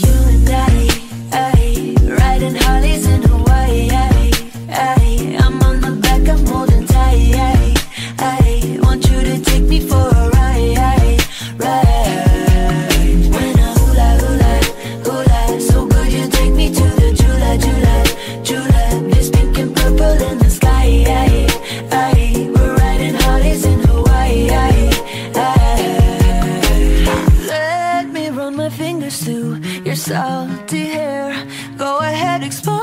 You and I, I riding Harleys in salty hair. Go ahead, expose.